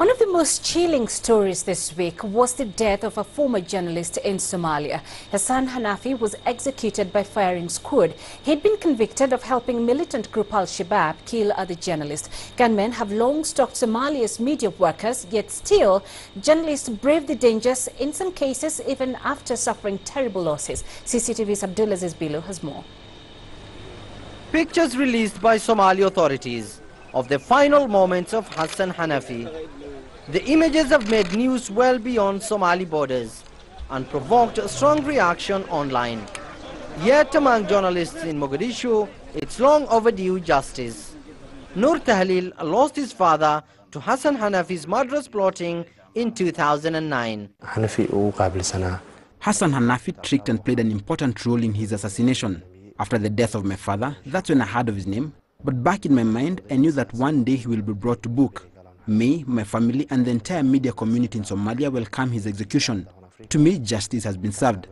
One of the most chilling stories this week was the death of a former journalist in Somalia. Hassan Hanafi was executed by firing squad. He'd been convicted of helping militant group Al-Shabaab kill other journalists. Gunmen have long stalked Somalia's media workers, yet still, journalists brave the dangers, in some cases even after suffering terrible losses. CCTV's Abdulaziz Billow has more. Pictures released by Somali authorities of the final moments of Hassan Hanafi the images have made news well beyond Somali borders and provoked a strong reaction online. Yet among journalists in Mogadishu, it's long overdue justice. Nur Tahlil lost his father to Hassan Hanafi's murderous plotting in 2009. Hassan Hanafi tricked and played an important role in his assassination. After the death of my father, that's when I heard of his name. But back in my mind, I knew that one day he will be brought to book. Me, my family, and the entire media community in Somalia welcome his execution. To me, justice has been served.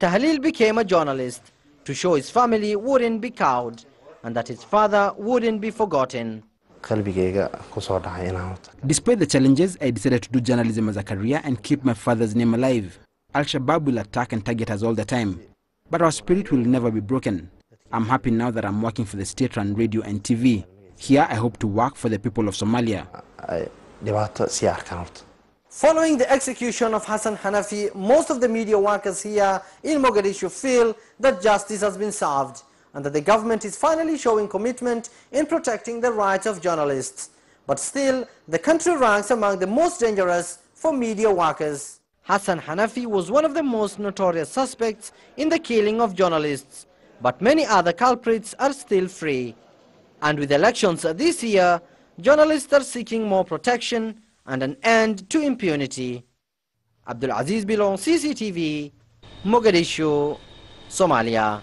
Tahlil became a journalist to show his family wouldn't be cowed and that his father wouldn't be forgotten. Despite the challenges, I decided to do journalism as a career and keep my father's name alive. Al-Shabaab will attack and target us all the time, but our spirit will never be broken. I'm happy now that I'm working for the state-run radio and TV. Here, I hope to work for the people of Somalia. Following the execution of Hassan Hanafi, most of the media workers here in Mogadishu feel that justice has been served and that the government is finally showing commitment in protecting the rights of journalists. But still, the country ranks among the most dangerous for media workers. Hassan Hanafi was one of the most notorious suspects in the killing of journalists but many other culprits are still free. And with elections this year, journalists are seeking more protection and an end to impunity. Abdul Aziz Billow, CCTV, Mogadishu, Somalia.